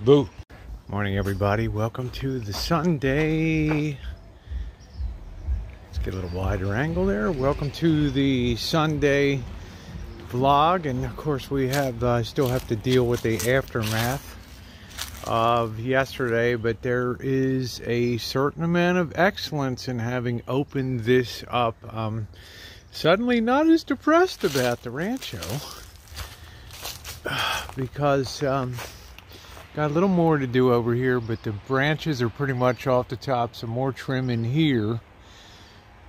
Boo. Morning, everybody. Welcome to the Sunday. Let's get a little wider angle there. Welcome to the Sunday vlog, and of course, we have uh, still have to deal with the aftermath of yesterday, but there is a certain amount of excellence in having opened this up. Um, suddenly, not as depressed about the rancho because. Um, Got a little more to do over here, but the branches are pretty much off the top. Some more trim in here.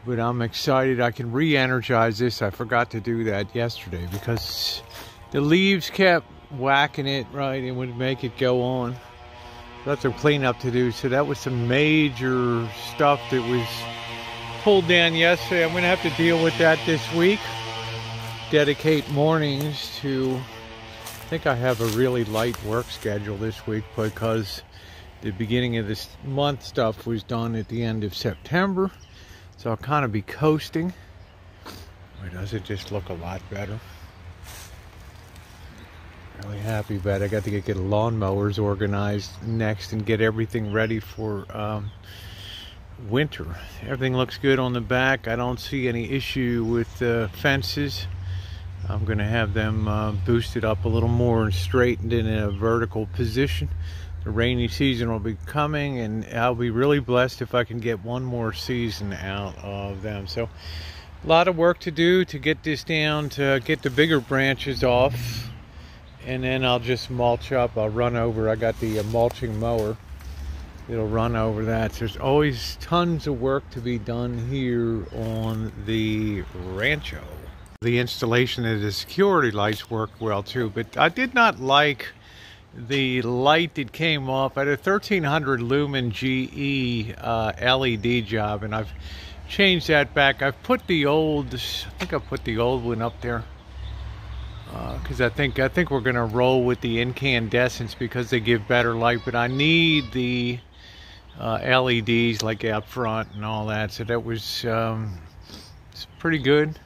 But I'm excited I can re-energize this. I forgot to do that yesterday because the leaves kept whacking it, right? It would make it go on. That's a cleanup to do. So that was some major stuff that was pulled down yesterday. I'm going to have to deal with that this week. Dedicate mornings to think I have a really light work schedule this week because the beginning of this month stuff was done at the end of September. So I'll kind of be coasting. Boy, does it just look a lot better. Really happy about it. I got to get, get lawnmowers organized next and get everything ready for um, winter. Everything looks good on the back. I don't see any issue with uh, fences. I'm going to have them uh, boosted up a little more and straightened in a vertical position. The rainy season will be coming and I'll be really blessed if I can get one more season out of them. So a lot of work to do to get this down, to get the bigger branches off. And then I'll just mulch up. I'll run over. I got the uh, mulching mower. It'll run over that. So there's always tons of work to be done here on the rancho. The installation of the security lights worked well too, but I did not like the light that came off. Had a 1300 lumen GE uh, LED job, and I've changed that back. I've put the old, I think I put the old one up there because uh, I think I think we're gonna roll with the incandescents because they give better light. But I need the uh, LEDs like out front and all that. So that was um, it's pretty good.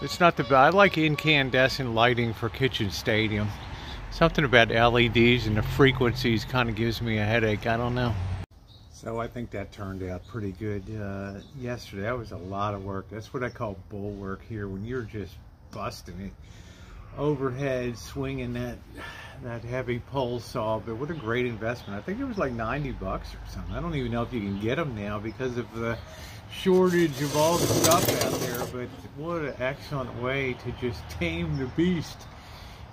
It's not the bad. I like incandescent lighting for Kitchen Stadium. Something about LEDs and the frequencies kind of gives me a headache. I don't know. So I think that turned out pretty good uh, yesterday. That was a lot of work. That's what I call bull work here when you're just busting it overhead, swinging that that heavy pole saw. But what a great investment. I think it was like 90 bucks or something. I don't even know if you can get them now because of the shortage of all the stuff out there, but what an excellent way to just tame the beast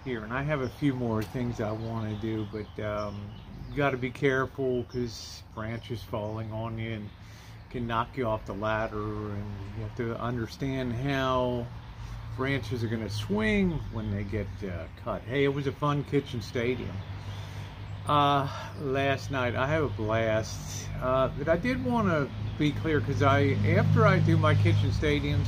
here. And I have a few more things I want to do, but um, you got to be careful because branches falling on you and can knock you off the ladder, and you have to understand how branches are going to swing when they get uh, cut. Hey, it was a fun kitchen stadium. Uh, last night I have a blast, uh, but I did want to be clear because I after I do my kitchen stadiums,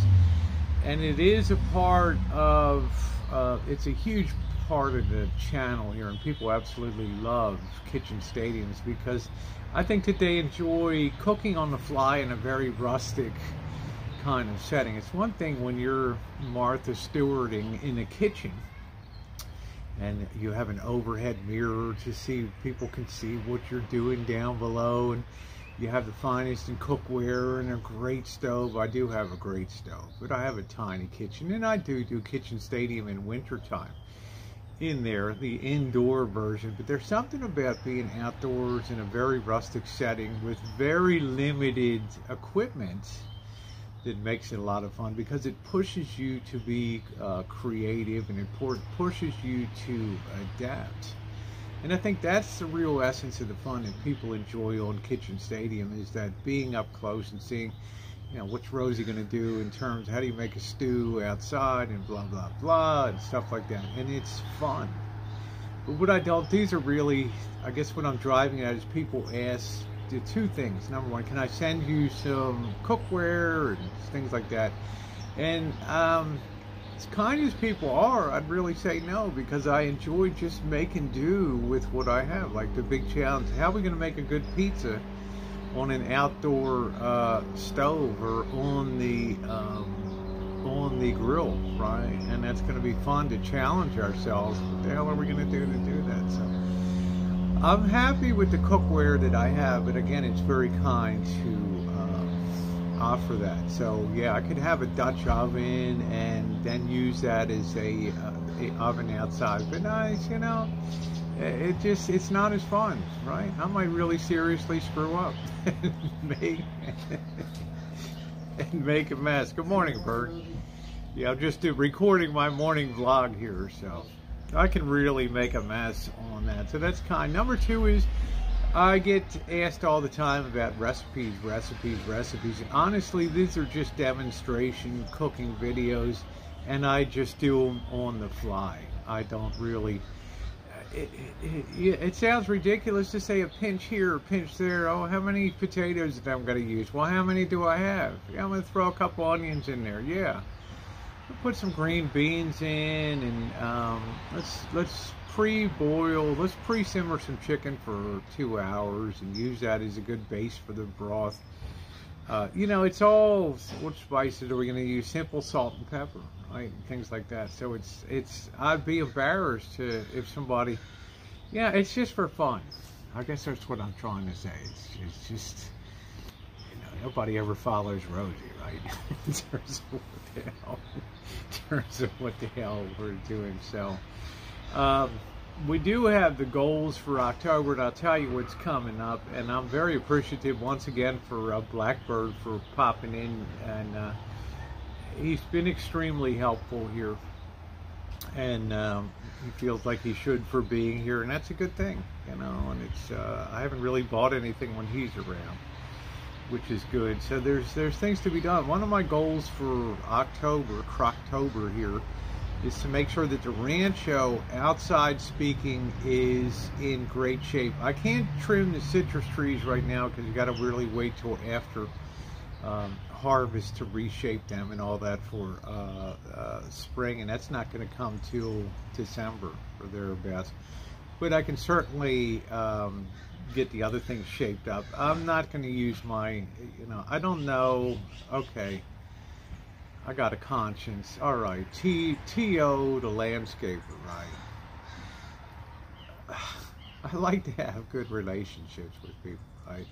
and it is a part of uh, it's a huge part of the channel here, and people absolutely love kitchen stadiums because I think that they enjoy cooking on the fly in a very rustic kind of setting. It's one thing when you're Martha Stewarding in a kitchen and you have an overhead mirror to see people can see what you're doing down below and you have the finest in cookware and a great stove. I do have a great stove, but I have a tiny kitchen, and I do do kitchen stadium in wintertime in there, the indoor version. But there's something about being outdoors in a very rustic setting with very limited equipment that makes it a lot of fun because it pushes you to be uh, creative and it pushes you to adapt. And I think that's the real essence of the fun that people enjoy on Kitchen Stadium is that being up close and seeing, you know, what's Rosie going to do in terms of how do you make a stew outside and blah, blah, blah, and stuff like that. And it's fun. But what I don't, these are really, I guess what I'm driving at is people ask the two things. Number one, can I send you some cookware and things like that? And, um, as kind as people are, I'd really say no because I enjoy just making do with what I have. Like the big challenge, how are we going to make a good pizza on an outdoor uh, stove or on the um, on the grill, right? And that's going to be fun to challenge ourselves. What the hell are we going to do to do that? So I'm happy with the cookware that I have, but again, it's very kind to uh, offer that. So yeah, I could have a Dutch oven and then use that as a, uh, a oven outside. But nice, you know, it just it's not as fun, right? I might really seriously screw up and make and make a mess. Good morning, Bert. Yeah, I'm just recording my morning vlog here, so I can really make a mess on that. So that's kind. Number two is I get asked all the time about recipes, recipes, recipes. Honestly, these are just demonstration cooking videos, and I just do them on the fly. I don't really. It, it, it, sounds ridiculous to say a pinch here, a pinch there. Oh, how many potatoes am I going to use? Well, how many do I have? Yeah, I'm going to throw a couple onions in there. Yeah put some green beans in and um, let's let's pre-boil let's pre-simmer some chicken for two hours and use that as a good base for the broth. Uh, you know it's all what spices are we going to use? Simple salt and pepper right? Things like that. So it's it's I'd be embarrassed to if somebody yeah it's just for fun. I guess that's what I'm trying to say. It's, it's just you know nobody ever follows Rosie right? In terms of what the hell in terms of what the hell we're doing. So um, we do have the goals for October, and I'll tell you what's coming up. And I'm very appreciative once again for uh, Blackbird for popping in, and uh, he's been extremely helpful here. And um, he feels like he should for being here, and that's a good thing, you know. And it's uh, I haven't really bought anything when he's around which is good. So there's there's things to be done. One of my goals for October, Croctober here, is to make sure that the rancho, outside speaking, is in great shape. I can't trim the citrus trees right now because you got to really wait till after um, harvest to reshape them and all that for uh, uh, spring, and that's not going to come till December or thereabouts. But I can certainly um, get the other things shaped up. I'm not going to use my, you know, I don't know. Okay. I got a conscience. All right. T T.O. the landscaper, right? I like to have good relationships with people, right?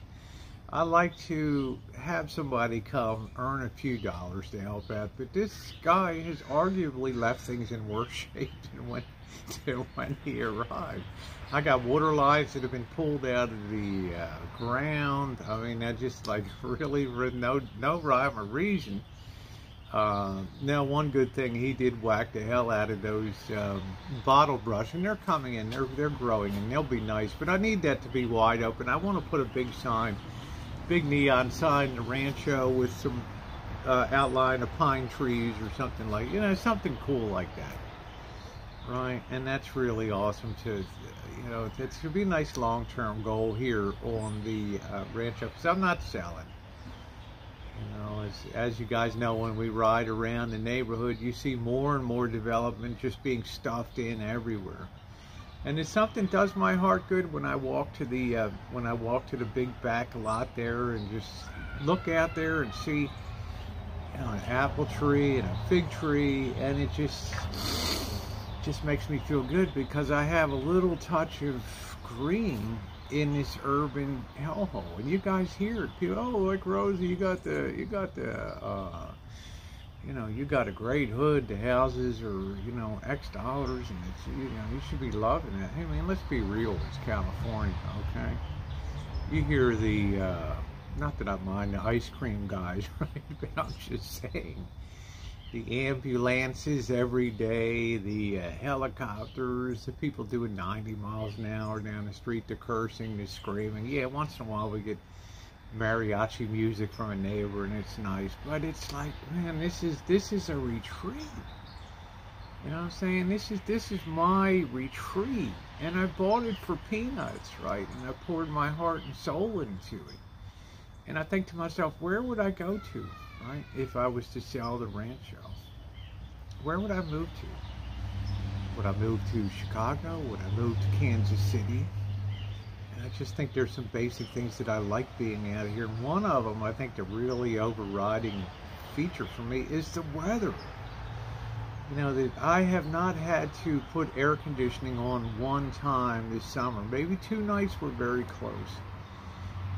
I like to have somebody come earn a few dollars to help out, but this guy has arguably left things in worse shape than when, than when he arrived. I got water lines that have been pulled out of the uh, ground. I mean, I just like really no no rhyme or reason. Uh, now, one good thing he did whack the hell out of those um, bottle brush, and they're coming in. They're they're growing, and they'll be nice. But I need that to be wide open. I want to put a big sign, big neon sign in the rancho with some uh, outline of pine trees or something like you know something cool like that right? And that's really awesome to, you know, it should be a nice long-term goal here on the uh, ranch because I'm not selling. You know, as, as you guys know, when we ride around the neighborhood, you see more and more development just being stuffed in everywhere. And it's something does my heart good when I walk to the uh, when I walk to the big back lot there and just look out there and see you know, an apple tree and a fig tree, and it just just makes me feel good because I have a little touch of green in this urban hellhole. And you guys hear it. People, oh, like Rosie, you got the, you got the, uh, you know, you got a great hood. The houses are, you know, X dollars, and it's, you know, you should be loving it. Hey, man, let's be real. It's California, okay? You hear the, uh, not that I mind the ice cream guys, right? But I'm just saying the ambulances every day, the uh, helicopters, the people doing 90 miles an hour down the street, the cursing, the screaming. Yeah, once in a while we get mariachi music from a neighbor and it's nice, but it's like, man, this is this is a retreat. You know what I'm saying? This is this is my retreat, and I bought it for peanuts, right? And I poured my heart and soul into it. And I think to myself, where would I go to? right? If I was to sell the rancho, where would I move to? Would I move to Chicago? Would I move to Kansas City? And I just think there's some basic things that I like being out here. And one of them, I think the really overriding feature for me is the weather. you know that I have not had to put air conditioning on one time this summer. Maybe two nights were very close.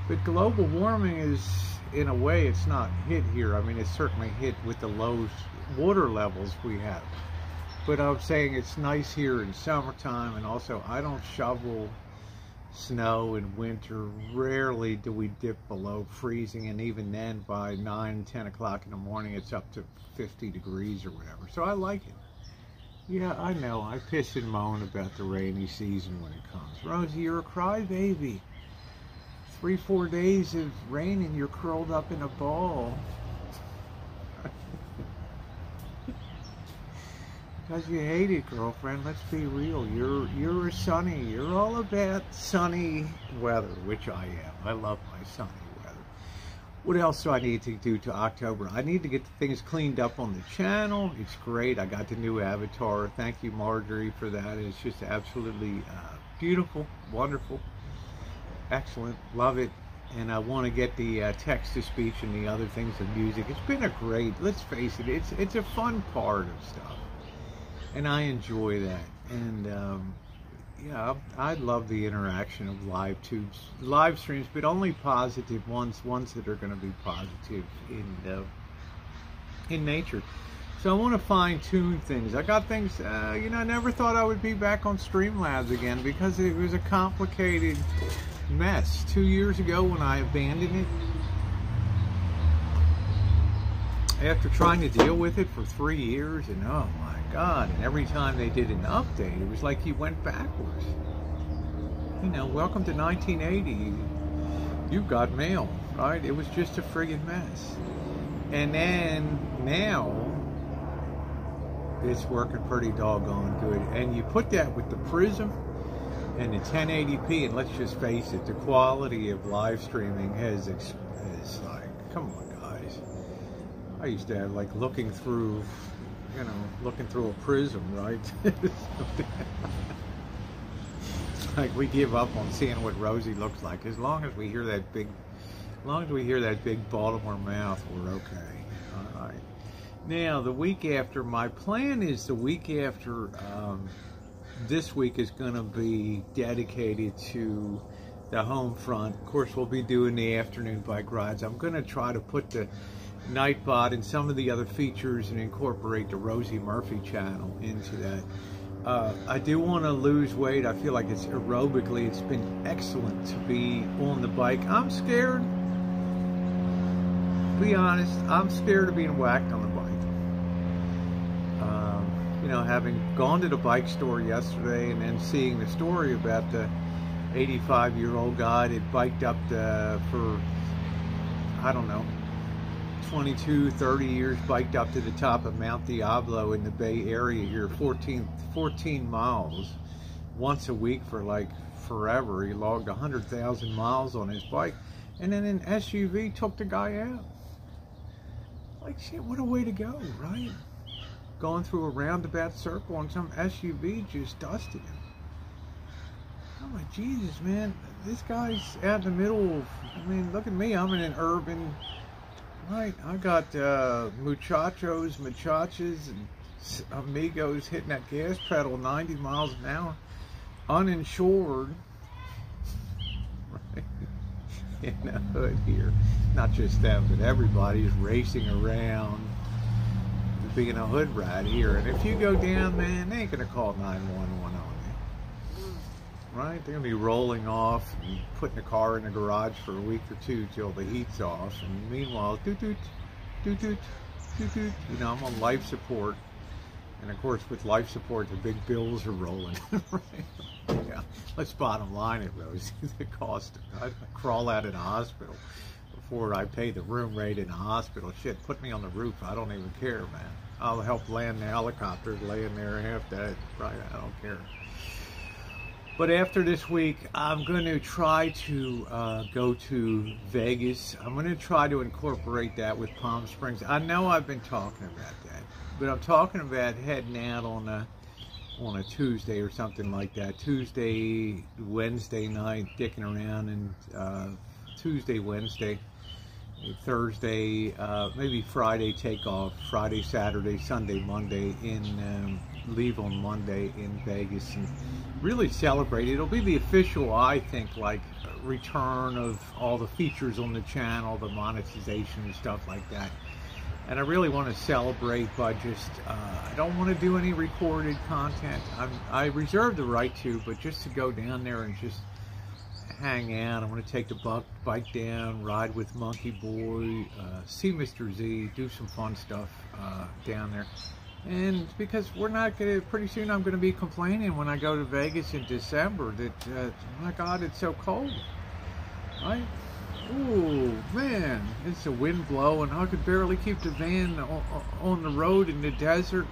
But global warming is, in a way, it's not hit here. I mean, it's certainly hit with the low water levels we have. But I'm saying it's nice here in summertime, and also I don't shovel snow in winter. Rarely do we dip below freezing, and even then, by 9, 10 o'clock in the morning, it's up to 50 degrees or whatever. So I like it. Yeah, I know. I piss and moan about the rainy season when it comes. Rosie, you're a crybaby. Three, four days of rain and you're curled up in a ball. Because you hate it, girlfriend. Let's be real. You're you're a sunny. You're all about sunny weather, which I am. I love my sunny weather. What else do I need to do to October? I need to get things cleaned up on the channel. It's great. I got the new avatar. Thank you, Marjorie, for that. It's just absolutely uh, beautiful, wonderful, excellent. Love it. And I want to get the uh, text-to-speech and the other things of music. It's been a great, let's face it, it's, it's a fun part of stuff and I enjoy that. And um, yeah, I love the interaction of live tubes, live streams, but only positive ones, ones that are going to be positive in uh, in nature. So I want to fine tune things. I got things, uh, you know, I never thought I would be back on Streamlabs again because it was a complicated mess. Two years ago when I abandoned it, after trying to deal with it for three years, and oh my God. And every time they did an update, it was like he went backwards. You know, welcome to 1980. You got mail, right? It was just a friggin' mess. And then now, it's working pretty doggone good. And you put that with the Prism and the 1080p, and let's just face it, the quality of live streaming has, is like, come on, guys. I used to have like looking through you know, looking through a prism, right? like we give up on seeing what Rosie looks like. As long as we hear that big, as long as we hear that big Baltimore mouth, we're okay. All right. Now, the week after, my plan is the week after, um, this week is going to be dedicated to the home front. Of course, we'll be doing the afternoon bike rides. I'm going to try to put the Nightbot and some of the other features and incorporate the Rosie Murphy channel into that. Uh, I do want to lose weight. I feel like it's aerobically, it's been excellent to be on the bike. I'm scared. Be honest, I'm scared of being whacked on the you know, having gone to the bike store yesterday and then seeing the story about the 85 year old guy that biked up for, I don't know, 22, 30 years biked up to the top of Mount Diablo in the Bay Area here, 14, 14 miles once a week for like forever. He logged 100,000 miles on his bike. And then an SUV took the guy out. Like, shit, what a way to go, right? Going through a roundabout circle and some SUV just dusted him. I'm like, Jesus, man, this guy's out in the middle of, I mean, look at me, I'm in an urban Right, I got uh, muchachos, muchachas, and amigos hitting that gas pedal 90 miles an hour, uninsured, right, in the hood here. Not just them, but everybody's racing around being a hood ride here. And if you go down, man, they ain't gonna call 911 on you. right? They're gonna be rolling off and putting the car in the garage for a week or two till the heat's off. And meanwhile, doot doot, doot doot, doot doot. You know, I'm on life support, and of course, with life support, the big bills are rolling. right? Yeah. Let's bottom line it, Rose. the cost. I crawl out of the hospital before I pay the room rate in the hospital. Shit, put me on the roof. I don't even care, man. I'll help land the helicopters laying there half dead. Right? I don't care. But after this week, I'm going to try to uh, go to Vegas. I'm going to try to incorporate that with Palm Springs. I know I've been talking about that, but I'm talking about heading out on a on a Tuesday or something like that. Tuesday, Wednesday night, dicking around, and uh, Tuesday, Wednesday, Thursday, uh, maybe Friday takeoff, Friday, Saturday, Sunday, Monday in um, leave on Monday in Vegas and really celebrate. It'll be the official, I think, like return of all the features on the channel, the monetization and stuff like that. And I really want to celebrate by just, uh, I don't want to do any recorded content. I'm, I reserve the right to, but just to go down there and just hang out. I'm going to take the bike down, ride with Monkey Boy, uh, see Mr. Z, do some fun stuff uh, down there. And because we're not going to, pretty soon I'm going to be complaining when I go to Vegas in December that, uh, my God, it's so cold. Right? Ooh, man, it's a wind blowing. I could barely keep the van on the road in the desert.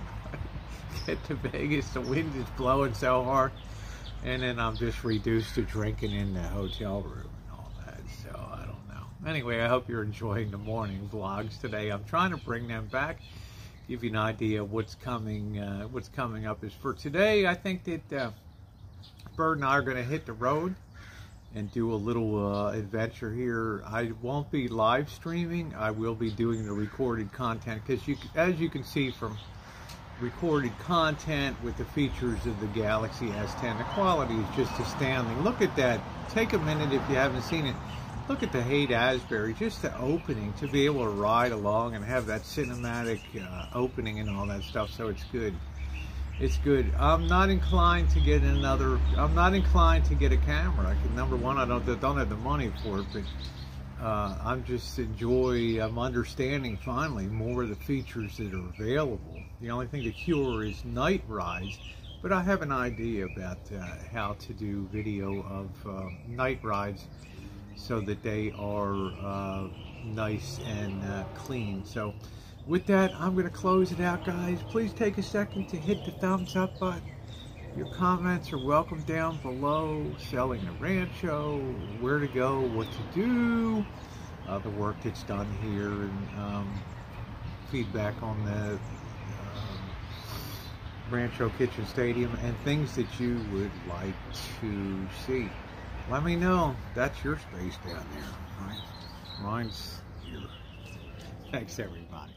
Get to Vegas, the wind is blowing so hard and then I'm just reduced to drinking in the hotel room and all that. So I don't know. Anyway, I hope you're enjoying the morning vlogs today. I'm trying to bring them back, give you an idea of what's coming. Uh, what's coming up is for today. I think that uh, Bird and I are going to hit the road and do a little uh, adventure here. I won't be live streaming. I will be doing the recorded content because you, as you can see from recorded content with the features of the Galaxy S10. The quality is just astounding. Look at that. Take a minute if you haven't seen it. Look at the Haight-Ashbury, just the opening to be able to ride along and have that cinematic uh, opening and all that stuff. So it's good. It's good. I'm not inclined to get another. I'm not inclined to get a camera. Number one, I don't don't have the money for it, but uh, I'm just enjoy, I'm understanding finally more of the features that are available. The only thing to cure is night rides, but I have an idea about uh, how to do video of uh, night rides so that they are uh, nice and uh, clean. So with that, I'm going to close it out, guys. Please take a second to hit the thumbs up button your comments are welcome down below. Selling a Rancho, where to go, what to do, uh, the work that's done here, and um, feedback on the um, Rancho Kitchen Stadium, and things that you would like to see. Let me know. That's your space down there, right? Mine's here. Thanks, everybody.